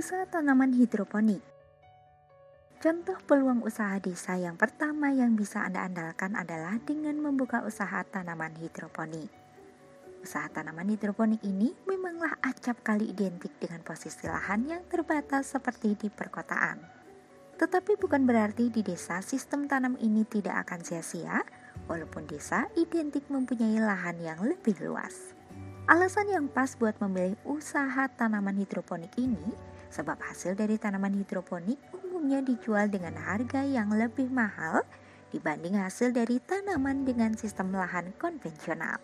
Usaha tanaman hidroponik Contoh peluang usaha desa yang pertama yang bisa Anda andalkan adalah dengan membuka usaha tanaman hidroponik. Usaha tanaman hidroponik ini memanglah acap kali identik dengan posisi lahan yang terbatas seperti di perkotaan. Tetapi bukan berarti di desa sistem tanam ini tidak akan sia-sia, walaupun desa identik mempunyai lahan yang lebih luas. Alasan yang pas buat memilih usaha tanaman hidroponik ini, sebab hasil dari tanaman hidroponik umumnya dijual dengan harga yang lebih mahal dibanding hasil dari tanaman dengan sistem lahan konvensional.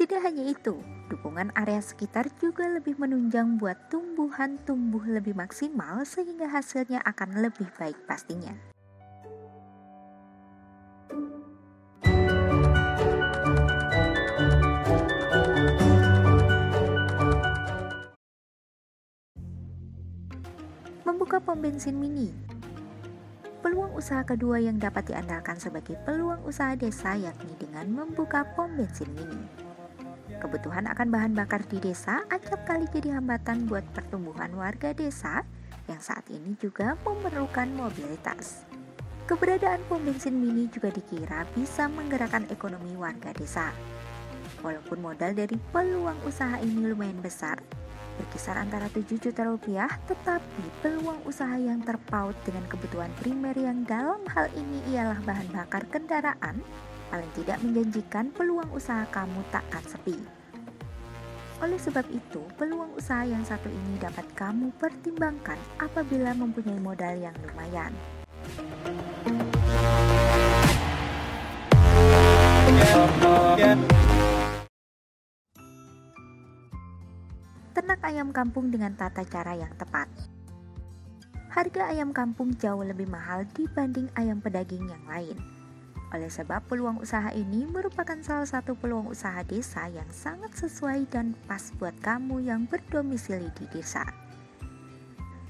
Tidak hanya itu, dukungan area sekitar juga lebih menunjang buat tumbuhan tumbuh lebih maksimal sehingga hasilnya akan lebih baik pastinya. Membuka pom bensin mini Peluang usaha kedua yang dapat diandalkan sebagai peluang usaha desa yakni dengan membuka pom bensin mini. Kebutuhan akan bahan bakar di desa acap kali jadi hambatan buat pertumbuhan warga desa yang saat ini juga memerlukan mobilitas. Keberadaan pom bensin mini juga dikira bisa menggerakkan ekonomi warga desa. Walaupun modal dari peluang usaha ini lumayan besar, berkisar antara 7 juta rupiah, tetapi peluang usaha yang terpaut dengan kebutuhan primer yang dalam hal ini ialah bahan bakar kendaraan, paling tidak menjanjikan peluang usaha kamu takkan sepi. Oleh sebab itu, peluang usaha yang satu ini dapat kamu pertimbangkan apabila mempunyai modal yang lumayan. Yeah. Ternak ayam kampung dengan tata cara yang tepat. Harga ayam kampung jauh lebih mahal dibanding ayam pedaging yang lain. Oleh sebab peluang usaha ini merupakan salah satu peluang usaha desa yang sangat sesuai dan pas buat kamu yang berdomisili di desa.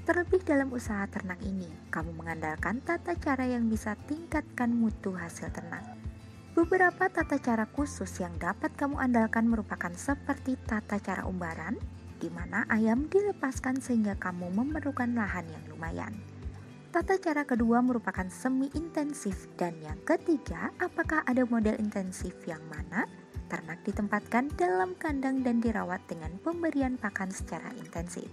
Terlebih dalam usaha ternak ini, kamu mengandalkan tata cara yang bisa tingkatkan mutu hasil ternak. Beberapa tata cara khusus yang dapat kamu andalkan merupakan seperti tata cara umbaran, di mana ayam dilepaskan sehingga kamu memerlukan lahan yang lumayan. Tata cara kedua merupakan semi intensif dan yang ketiga, apakah ada model intensif yang mana ternak ditempatkan dalam kandang dan dirawat dengan pemberian pakan secara intensif.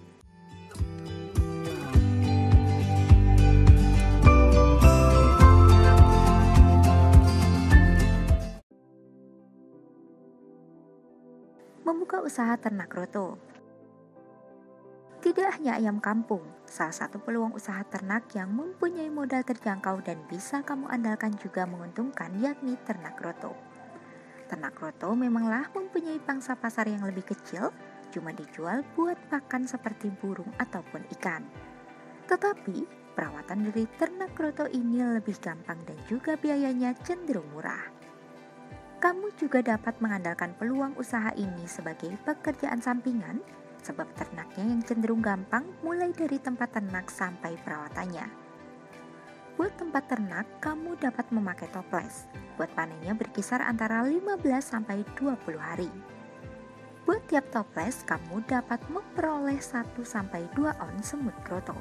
Membuka usaha ternak roto tidak hanya ayam kampung, salah satu peluang usaha ternak yang mempunyai modal terjangkau dan bisa kamu andalkan juga menguntungkan yakni ternak roto. Ternak roto memanglah mempunyai pangsa pasar yang lebih kecil, cuma dijual buat pakan seperti burung ataupun ikan. Tetapi, perawatan dari ternak roto ini lebih gampang dan juga biayanya cenderung murah. Kamu juga dapat mengandalkan peluang usaha ini sebagai pekerjaan sampingan sebab ternaknya yang cenderung gampang mulai dari tempat ternak sampai perawatannya. Buat tempat ternak, kamu dapat memakai toples. Buat panennya berkisar antara 15 sampai 20 hari. Buat tiap toples, kamu dapat memperoleh 1 sampai 2 on semut grotol.